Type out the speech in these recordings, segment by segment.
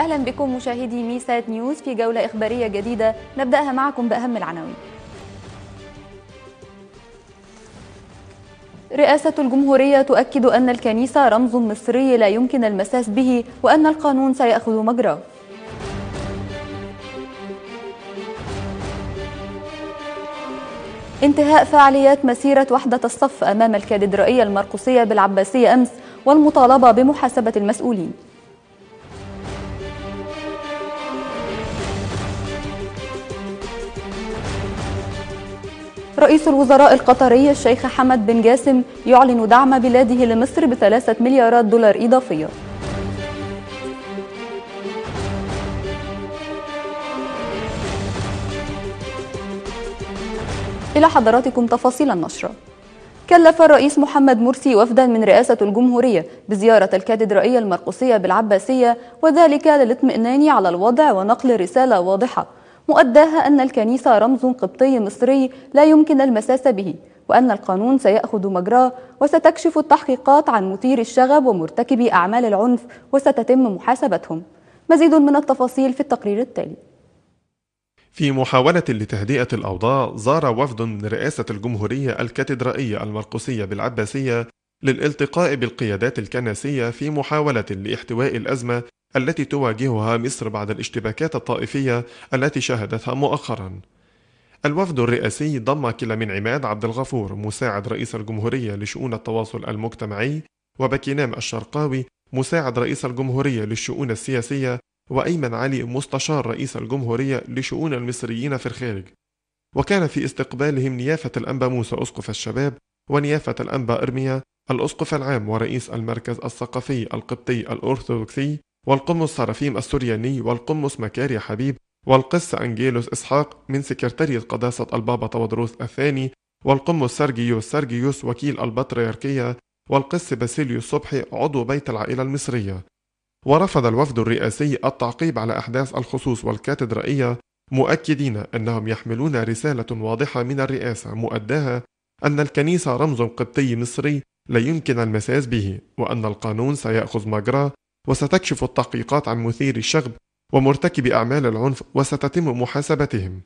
أهلا بكم مشاهدي ميسات نيوز في جولة إخبارية جديدة. نبدأها معكم بأهم العناوين. رئاسة الجمهورية تؤكد أن الكنيسة رمز مصري لا يمكن المساس به وأن القانون سيأخذ مجراه انتهاء فعاليات مسيرة وحدة الصف أمام الكاتدرائية المرقسية بالعباسية أمس والمطالبة بمحاسبة المسؤولين. رئيس الوزراء القطري الشيخ حمد بن جاسم يعلن دعم بلاده لمصر بثلاثة مليارات دولار إضافية. إلى حضراتكم تفاصيل النشرة. كلف الرئيس محمد مرسي وفدا من رئاسة الجمهورية بزيارة الكاتدرائية المرقسية بالعباسية وذلك للاطمئنان على الوضع ونقل رسالة واضحة. مؤداها أن الكنيسة رمز قبطي مصري لا يمكن المساس به وأن القانون سيأخذ مجراه وستكشف التحقيقات عن مثير الشغب ومرتكبي أعمال العنف وستتم محاسبتهم. مزيد من التفاصيل في التقرير التالي. في محاولة لتهدئة الأوضاع زار وفد من رئاسة الجمهورية الكاتدرائية المرقسية بالعباسية للالتقاء بالقيادات الكنسية في محاولة لاحتواء الأزمة التي تواجهها مصر بعد الاشتباكات الطائفية التي شهدتها مؤخرا. الوفد الرئاسي ضم كلامين عماد عبد الغفور مساعد رئيس الجمهورية لشؤون التواصل المجتمعي وبكينام الشرقاوي مساعد رئيس الجمهورية للشؤون السياسية وأيمن علي مستشار رئيس الجمهورية لشؤون المصريين في الخارج. وكان في استقبالهم نيافة الأنبا موسى أسقف الشباب ونيافة الأنبا إرميا الأسقف العام ورئيس المركز الثقافي القبطي الأرثوذكسي والقمص سرافيم السورياني والقمص مكاري حبيب والقس أنجيلوس إسحاق من سكرتارية قداسة البابا تودروس الثاني والقمص سرجيوس سرجيوس وكيل البطريركية والقس باسيليوس صبحي عضو بيت العائلة المصرية. ورفض الوفد الرئاسي التعقيب على أحداث الخصوص والكاتدرائية مؤكدين أنهم يحملون رسالة واضحة من الرئاسة مؤداها أن الكنيسة رمز قبطي مصري لا يمكن المساس به وأن القانون سيأخذ مجراه وستكشف التحقيقات عن مثير الشغب ومرتكب أعمال العنف وستتم محاسبتهم.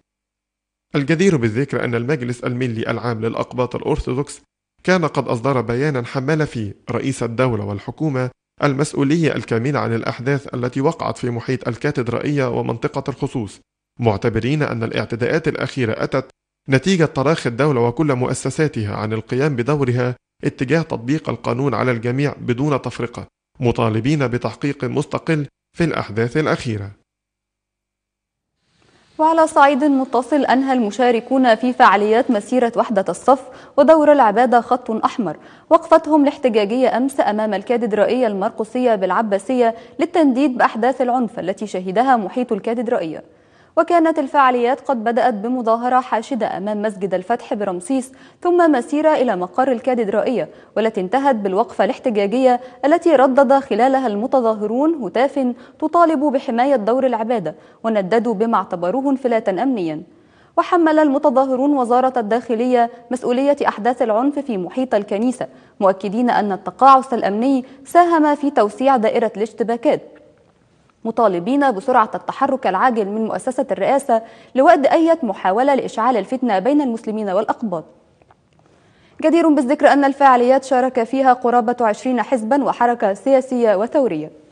الجدير بالذكر أن المجلس الملي العام للأقباط الأرثوذكس كان قد أصدر بيانا حمل فيه رئيس الدولة والحكومة المسؤولية الكاملة عن الأحداث التي وقعت في محيط الكاتدرائية ومنطقة الخصوص معتبرين أن الاعتداءات الأخيرة أتت نتيجة تراخي الدولة وكل مؤسساتها عن القيام بدورها اتجاه تطبيق القانون على الجميع بدون تفرقة. مطالبين بتحقيق مستقل في الأحداث الأخيرة. وعلى صعيد متصل أنهى المشاركون في فعاليات مسيرة وحدة الصف ودور العبادة خط أحمر. وقفتهم الاحتجاجية أمس أمام الكاتدرائية المرقسية بالعباسية للتنديد بأحداث العنف التي شهدها محيط الكاتدرائية. وكانت الفعاليات قد بدأت بمظاهرة حاشدة أمام مسجد الفتح برمسيس ثم مسيرة إلى مقر الكاتدرائية والتي انتهت بالوقفة الاحتجاجية التي ردد خلالها المتظاهرون هتاف تطالب بحماية دور العبادة ونددوا بما اعتبروه انفلاتا أمنيا. وحمل المتظاهرون وزارة الداخلية مسؤولية أحداث العنف في محيط الكنيسة مؤكدين أن التقاعس الأمني ساهم في توسيع دائرة الاشتباكات. مطالبين بسرعة التحرك العاجل من مؤسسة الرئاسة لوقت أي محاولة لإشعال الفتنة بين المسلمين والأقباط. جدير بالذكر أن الفعاليات شارك فيها قرابة عشرين حزبا وحركة سياسية وثورية.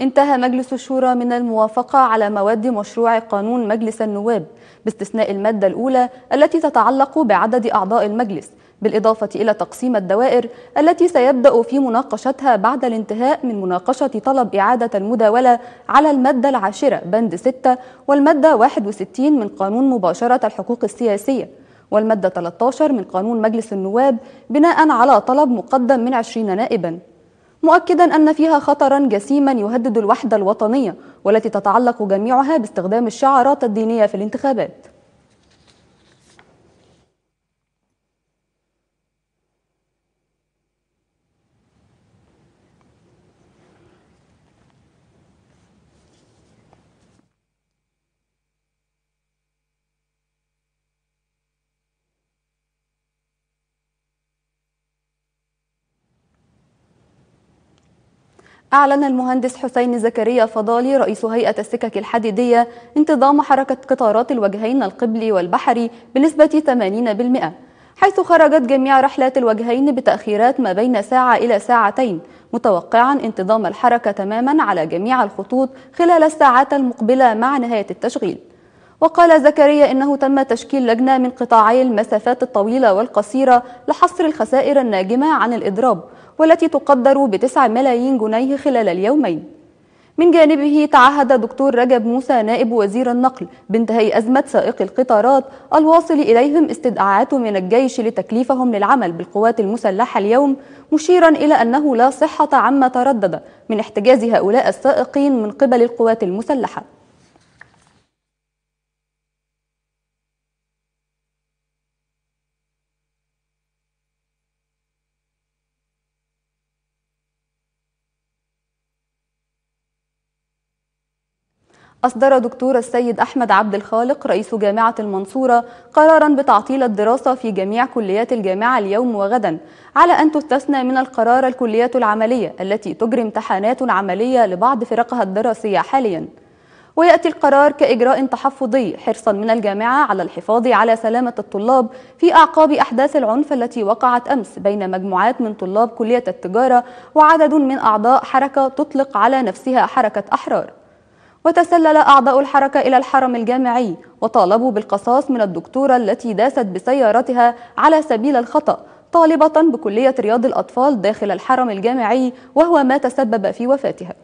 انتهى مجلس الشورى من الموافقة على مواد مشروع قانون مجلس النواب باستثناء المادة الأولى التي تتعلق بعدد أعضاء المجلس بالإضافة إلى تقسيم الدوائر التي سيبدأ في مناقشتها بعد الانتهاء من مناقشة طلب إعادة المداولة على المادة العاشرة بند 6 والمادة 61 من قانون مباشرة الحقوق السياسية والمادة 13 من قانون مجلس النواب بناء على طلب مقدم من 20 نائباً. مؤكدا أن فيها خطرا جسيما يهدد الوحدة الوطنية والتي تتعلق جميعها باستخدام الشعارات الدينية في الانتخابات. أعلن المهندس حسين زكريا فضالي رئيس هيئة السكك الحديدية انتظام حركة قطارات الوجهين القبلي والبحري بنسبة 80% حيث خرجت جميع رحلات الوجهين بتأخيرات ما بين ساعة إلى ساعتين متوقعا انتظام الحركة تماما على جميع الخطوط خلال الساعات المقبلة مع نهاية التشغيل. وقال زكريا إنه تم تشكيل لجنة من قطاعي المسافات الطويلة والقصيرة لحصر الخسائر الناجمة عن الإضراب والتي تقدر بتسع ملايين جنيه خلال اليومين. من جانبه تعهد دكتور رجب موسى نائب وزير النقل بانتهاء أزمة سائقي القطارات الواصل إليهم استدعاءات من الجيش لتكليفهم للعمل بالقوات المسلحة اليوم مشيرا إلى أنه لا صحة عما تردد من احتجاز هؤلاء السائقين من قبل القوات المسلحة. أصدر دكتور السيد أحمد عبد الخالق رئيس جامعة المنصورة قرارا بتعطيل الدراسة في جميع كليات الجامعة اليوم وغدا على أن تستثنى من القرار الكليات العملية التي تجري امتحانات عملية لبعض فرقها الدراسية حاليا. ويأتي القرار كإجراء تحفظي حرصا من الجامعة على الحفاظ على سلامة الطلاب في أعقاب أحداث العنف التي وقعت أمس بين مجموعات من طلاب كلية التجارة وعدد من أعضاء حركة تطلق على نفسها حركة أحرار. وتسلل أعضاء الحركة إلى الحرم الجامعي وطالبوا بالقصاص من الدكتورة التي داست بسيارتها على سبيل الخطأ طالبة بكلية رياض الأطفال داخل الحرم الجامعي وهو ما تسبب في وفاتها.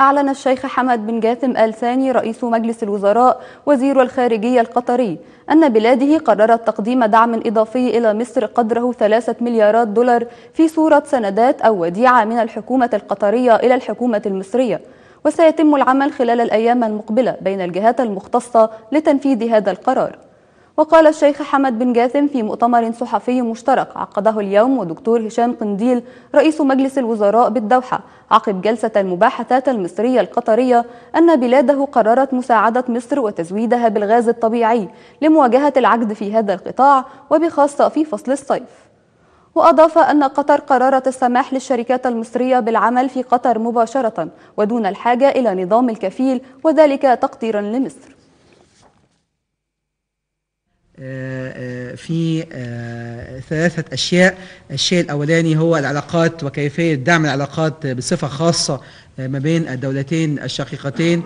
أعلن الشيخ حمد بن جاثم آل ثاني رئيس مجلس الوزراء وزير الخارجية القطري أن بلاده قررت تقديم دعم إضافي إلى مصر قدره ثلاثة مليارات دولار في صورة سندات أو وديعة من الحكومة القطرية إلى الحكومة المصرية. وسيتم العمل خلال الأيام المقبلة بين الجهات المختصة لتنفيذ هذا القرار. وقال الشيخ حمد بن جاثم في مؤتمر صحفي مشترك عقده اليوم ودكتور هشام قنديل رئيس مجلس الوزراء بالدوحة عقب جلسة المباحثات المصرية القطرية أن بلاده قررت مساعدة مصر وتزويدها بالغاز الطبيعي لمواجهة العجز في هذا القطاع وبخاصة في فصل الصيف. وأضاف أن قطر قررت السماح للشركات المصرية بالعمل في قطر مباشرة ودون الحاجة إلى نظام الكفيل وذلك تقديرا لمصر. في ثلاثة أشياء. الشيء الأولاني هو العلاقات وكيفية دعم العلاقات بصفة خاصة ما بين الدولتين الشقيقتين.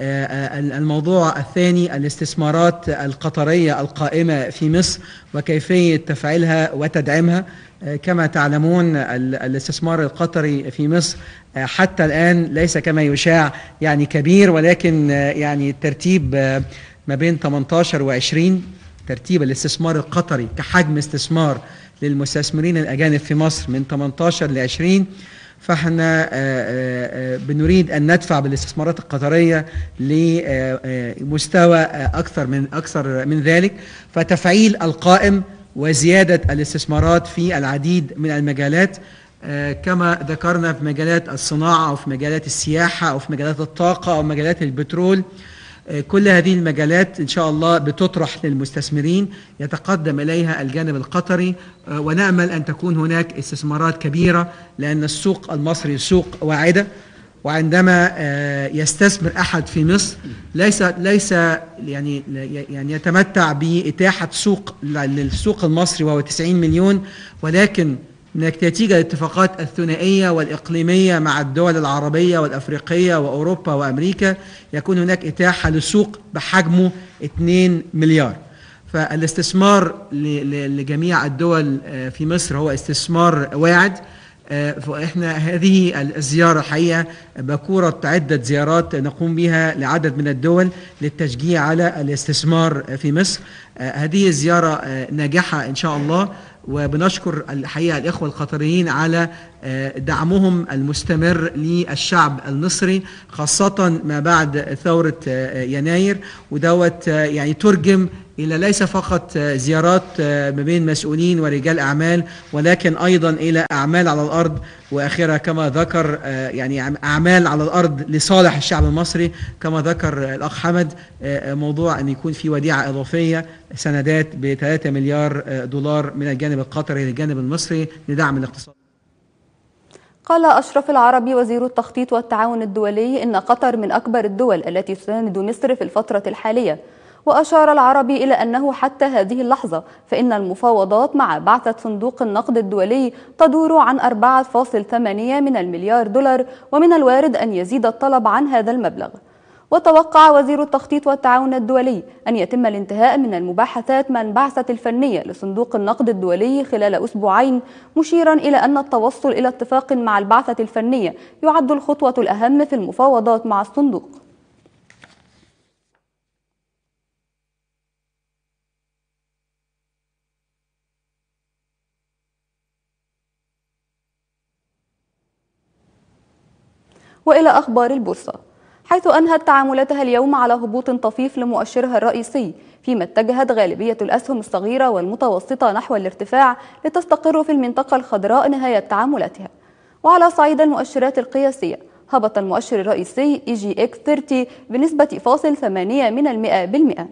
الموضوع الثاني الاستثمارات القطرية القائمة في مصر وكيفية تفعيلها وتدعيمها كما تعلمون الاستثمار القطري في مصر حتى الآن ليس كما يشاع يعني كبير ولكن يعني الترتيب ما بين 18 و20 ترتيب الاستثمار القطري كحجم استثمار للمستثمرين الأجانب في مصر من 18 ل 20 فإحنا بنريد أن ندفع بالاستثمارات القطرية لمستوى أكثر من أكثر من ذلك. فتفعيل القائم وزيادة الاستثمارات في العديد من المجالات كما ذكرنا في مجالات الصناعة أو في مجالات السياحة أو في مجالات الطاقة أو مجالات البترول. كل هذه المجالات إن شاء الله بتطرح للمستثمرين يتقدم إليها الجانب القطري. ونأمل أن تكون هناك استثمارات كبيرة لأن السوق المصري سوق واعدة. وعندما يستثمر أحد في مصر ليس ليس يعني يعني يتمتع بإتاحة سوق للسوق المصري وهو 90 مليون ولكن نتيجة الاتفاقات الثنائية والإقليمية مع الدول العربية والأفريقية وأوروبا وأمريكا يكون هناك إتاحة لسوق بحجمه 2 مليار. فالاستثمار لجميع الدول في مصر هو استثمار واعد. فإحنا هذه الزيارة الحقيقة بكورة عدة زيارات نقوم بها لعدد من الدول للتشجيع على الاستثمار في مصر. هذه الزيارة ناجحة إن شاء الله. وبنشكر الحقيقة الإخوة القطريين على دعمهم المستمر للشعب المصري خاصة ما بعد ثورة يناير. ودوت يعني ترجم إلى ليس فقط زيارات ما بين مسؤولين ورجال أعمال ولكن أيضا إلى أعمال على الأرض. وآخرها كما ذكر يعني أعمال على الأرض لصالح الشعب المصري. كما ذكر الأخ حمد موضوع أن يكون في وديعة إضافية سندات ب 3 مليار دولار من الجانب القطري للجانب المصري لدعم الاقتصاد. قال أشرف العربي وزير التخطيط والتعاون الدولي إن قطر من أكبر الدول التي تساند مصر في الفترة الحالية. وأشار العربي إلى أنه حتى هذه اللحظة فإن المفاوضات مع بعثة صندوق النقد الدولي تدور عن 4.8 من المليار دولار ومن الوارد أن يزيد الطلب عن هذا المبلغ. وتوقع وزير التخطيط والتعاون الدولي أن يتم الانتهاء من المباحثات مع البعثة الفنية لصندوق النقد الدولي خلال أسبوعين مشيرا إلى أن التوصل إلى اتفاق مع البعثة الفنية يعد الخطوة الأهم في المفاوضات مع الصندوق. وإلى أخبار البورصة. حيث أنهت تعاملاتها اليوم على هبوط طفيف لمؤشرها الرئيسي فيما اتجهت غالبية الأسهم الصغيرة والمتوسطة نحو الارتفاع لتستقر في المنطقة الخضراء نهاية تعاملاتها. وعلى صعيد المؤشرات القياسية هبط المؤشر الرئيسي EGX 30 بنسبة فاصل 8 من المئة بالمئة.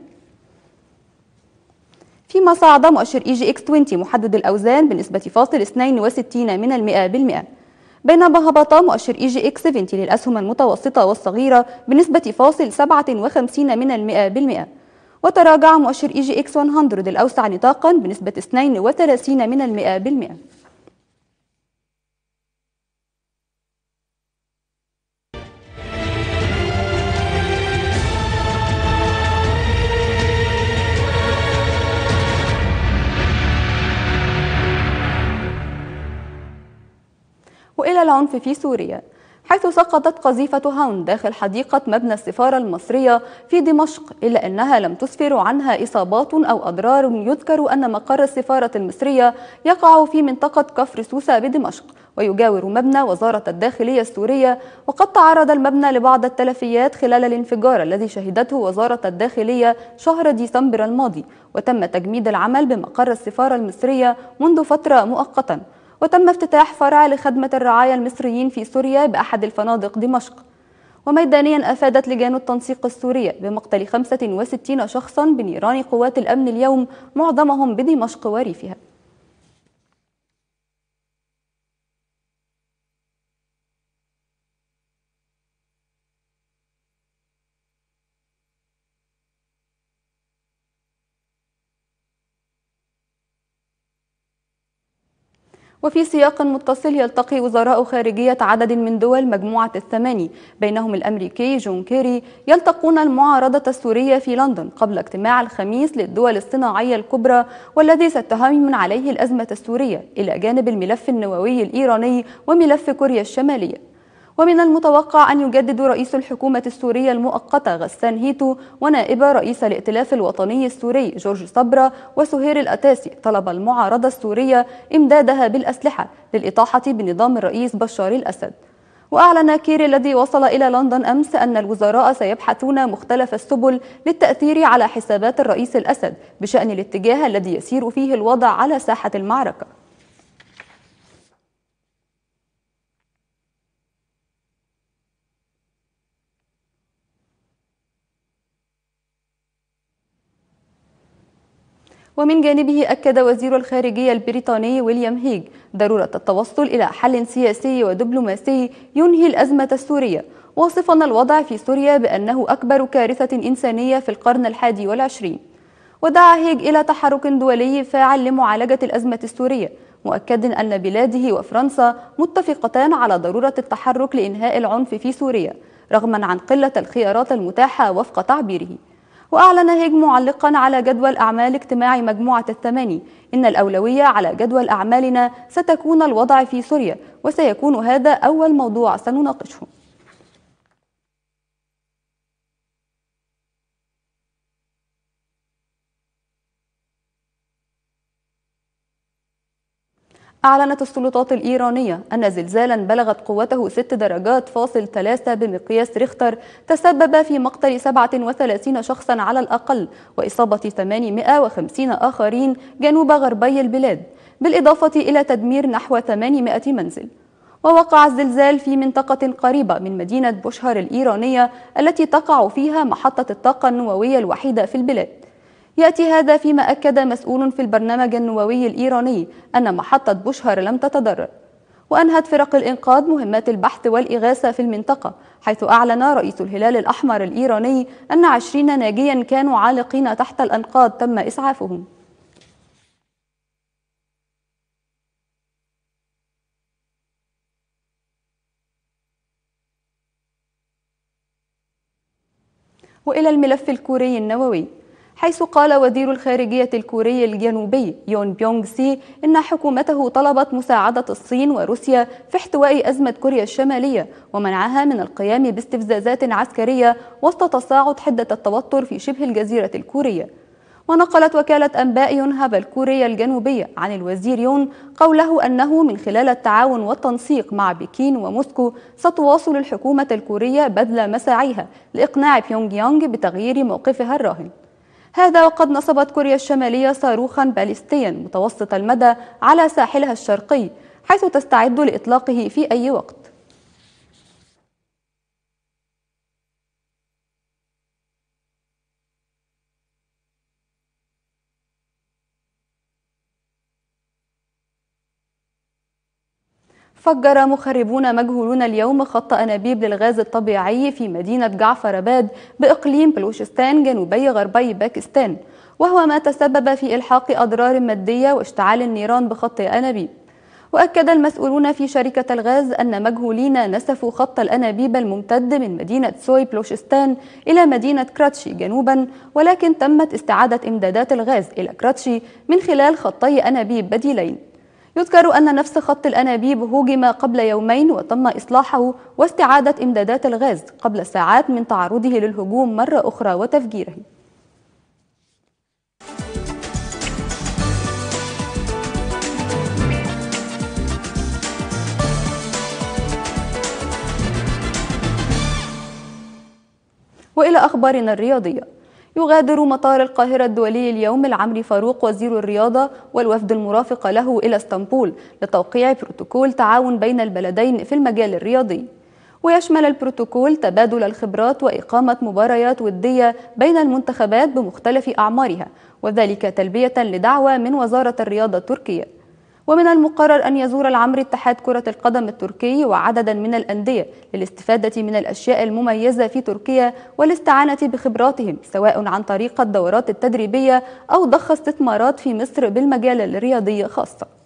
فيما صعد مؤشر EGX 20 محدد الأوزان بنسبة فاصل 62 من المئة بالمئة. بينما هبط مؤشر EGX 70 للأسهم المتوسطة والصغيرة بنسبة فاصل 57 من المئة بالمئة. وتراجع مؤشر EGX 100 الأوسع نطاقا بنسبة 32 من المئة بالمئة. العنف في سوريا حيث سقطت قذيفة هاون داخل حديقة مبنى السفارة المصرية في دمشق إلا أنها لم تسفر عنها إصابات أو أضرار يذكر أن مقر السفارة المصرية يقع في منطقة كفر سوسة بدمشق ويجاور مبنى وزارة الداخلية السورية وقد تعرض المبنى لبعض التلفيات خلال الانفجار الذي شهدته وزارة الداخلية شهر ديسمبر الماضي وتم تجميد العمل بمقر السفارة المصرية منذ فترة مؤقتا. وتم افتتاح فرع لخدمة الرعاية المصريين في سوريا بأحد الفنادق دمشق. وميدانيا أفادت لجان التنسيق السورية بمقتل 65 شخصا بنيران قوات الأمن اليوم معظمهم بدمشق وريفها. وفي سياق متصل يلتقي وزراء خارجية عدد من دول مجموعة الثماني. بينهم الأمريكي جون كيري يلتقون المعارضة السورية في لندن قبل اجتماع الخميس للدول الصناعية الكبرى والذي ستهيمن عليه الأزمة السورية إلى جانب الملف النووي الإيراني وملف كوريا الشمالية. ومن المتوقع أن يجدد رئيس الحكومة السورية المؤقتة غسان هيتو ونائب رئيس الائتلاف الوطني السوري جورج صبرا وسهير الأتاسي طلب المعارضة السورية إمدادها بالأسلحة للإطاحة بنظام الرئيس بشار الأسد. وأعلن كيري الذي وصل إلى لندن أمس أن الوزراء سيبحثون مختلف السبل للتأثير على حسابات الرئيس الأسد بشأن الاتجاه الذي يسير فيه الوضع على ساحة المعركة. ومن جانبه أكد وزير الخارجية البريطاني ويليام هيج ضرورة التوصل إلى حل سياسي ودبلوماسي ينهي الأزمة السورية واصفا الوضع في سوريا بأنه أكبر كارثة إنسانية في القرن الحادي والعشرين. ودعا هيج إلى تحرك دولي فاعل لمعالجة الأزمة السورية مؤكدا أن بلاده وفرنسا متفقتان على ضرورة التحرك لإنهاء العنف في سوريا رغما عن قلة الخيارات المتاحة وفق تعبيره. وأعلن هيج معلقا على جدول أعمال اجتماع مجموعة الثماني. إن الأولوية على جدول أعمالنا ستكون الوضع في سوريا وسيكون هذا أول موضوع سنناقشه. أعلنت السلطات الإيرانية أن زلزالا بلغت قوته 6 درجات فاصل 3 بمقياس ريختر تسبب في مقتل 37 شخصا على الأقل وإصابة 850 آخرين جنوب غربي البلاد بالإضافة إلى تدمير نحو 800 منزل. ووقع الزلزال في منطقة قريبة من مدينة بوشهر الإيرانية التي تقع فيها محطة الطاقة النووية الوحيدة في البلاد. يأتي هذا فيما أكد مسؤول في البرنامج النووي الإيراني أن محطة بوشهر لم تتضرر وأنهت فرق الإنقاذ مهمات البحث والإغاثة في المنطقة حيث أعلن رئيس الهلال الأحمر الإيراني أن عشرين ناجيا كانوا عالقين تحت الأنقاض تم إسعافهم. وإلى الملف الكوري النووي حيث قال وزير الخارجية الكوري الجنوبي يون بيونغ سي إن حكومته طلبت مساعدة الصين وروسيا في احتواء أزمة كوريا الشمالية ومنعها من القيام باستفزازات عسكرية وسط تصاعد حدة التوتر في شبه الجزيرة الكورية. ونقلت وكالة أنباء يونهاب الكورية الجنوبية عن الوزير يون قوله أنه من خلال التعاون والتنسيق مع بكين وموسكو ستواصل الحكومة الكورية بذل مساعيها لإقناع بيونغ يانغ بتغيير موقفها الراهن. هذا وقد نصبت كوريا الشمالية صاروخا باليستيا متوسط المدى على ساحلها الشرقي حيث تستعد لإطلاقه في أي وقت. فجر مخربون مجهولون اليوم خط أنابيب للغاز الطبيعي في مدينة جعفر أباد بإقليم بلوشستان جنوبي غربي باكستان. وهو ما تسبب في إلحاق أضرار مادية واشتعال النيران بخط الأنابيب وأكد المسؤولون في شركة الغاز أن مجهولين نسفوا خط الأنابيب الممتد من مدينة سوي بلوشستان إلى مدينة كراتشي جنوبا ولكن تمت استعادة إمدادات الغاز إلى كراتشي من خلال خطي أنابيب بديلين. يذكر أن نفس خط الأنابيب هوجم قبل يومين وتم إصلاحه واستعادة إمدادات الغاز قبل ساعات من تعرضه للهجوم مرة أخرى وتفجيره. وإلى أخبارنا الرياضية. يغادر مطار القاهرة الدولي اليوم العمري فاروق وزير الرياضة والوفد المرافق له إلى اسطنبول لتوقيع بروتوكول تعاون بين البلدين في المجال الرياضي. ويشمل البروتوكول تبادل الخبرات وإقامة مباريات ودية بين المنتخبات بمختلف أعمارها وذلك تلبية لدعوة من وزارة الرياضة التركية. ومن المقرر أن يزور العمري اتحاد كرة القدم التركي وعددا من الأندية للاستفادة من الأشياء المميزة في تركيا والاستعانة بخبراتهم سواء عن طريق الدورات التدريبية أو ضخ استثمارات في مصر بالمجال الرياضي خاصة.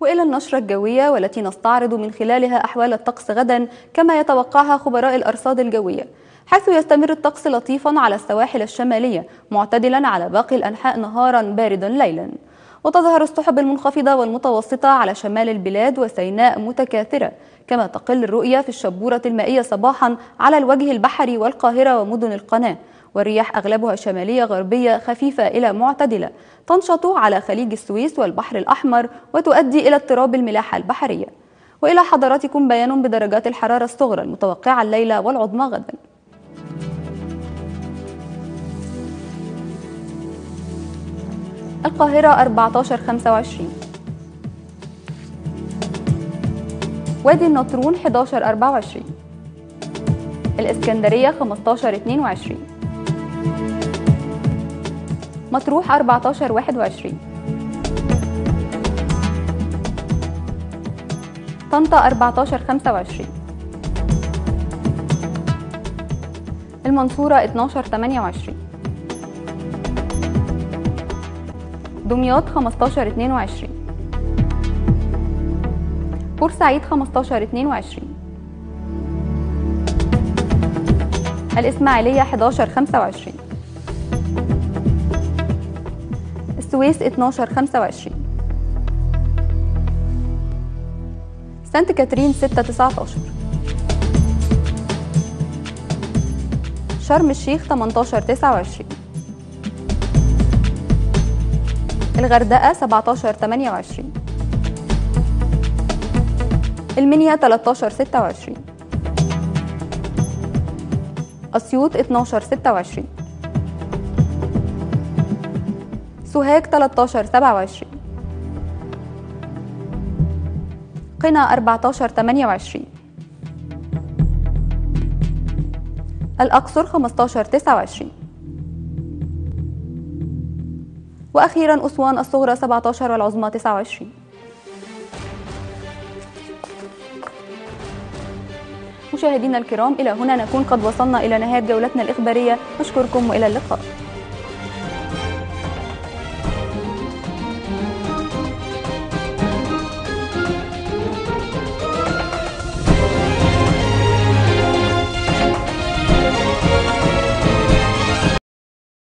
وإلى النشرة الجوية والتي نستعرض من خلالها أحوال الطقس غدا كما يتوقعها خبراء الأرصاد الجوية حيث يستمر الطقس لطيفا على السواحل الشمالية معتدلا على باقي الأنحاء نهارا باردا ليلا. وتظهر السحب المنخفضة والمتوسطة على شمال البلاد وسيناء متكاثرة كما تقل الرؤية في الشبورة المائية صباحا على الوجه البحري والقاهرة ومدن القناة. والرياح أغلبها شمالية غربية خفيفة إلى معتدلة. تنشط على خليج السويس والبحر الأحمر وتؤدي إلى اضطراب الملاحة البحرية. وإلى حضراتكم بيان بدرجات الحرارة الصغرى المتوقعة الليلة والعظمى غدا. القاهرة 14 25 وادي النطرون 11 24 الإسكندرية 15 22 مطروح 14 21 طنطا 14 25 المنصورة 12 28 دمياط 15 22 بورسعيد 15 22 الإسماعيلية 11 25 السويس 12 25 سانت كاترين 6 19 شرم الشيخ 18 29 الغردقة 17 28 المنيا 13 26 أسيوط 12 26 سوهاج 13 27 قنا 14 28 الأقصر 15 29 وأخيرا أسوان الصغرى 17 والعظمى 29 مشاهدينا الكرام إلى هنا نكون قد وصلنا إلى نهاية جولتنا الإخبارية. نشكركم وإلى اللقاء.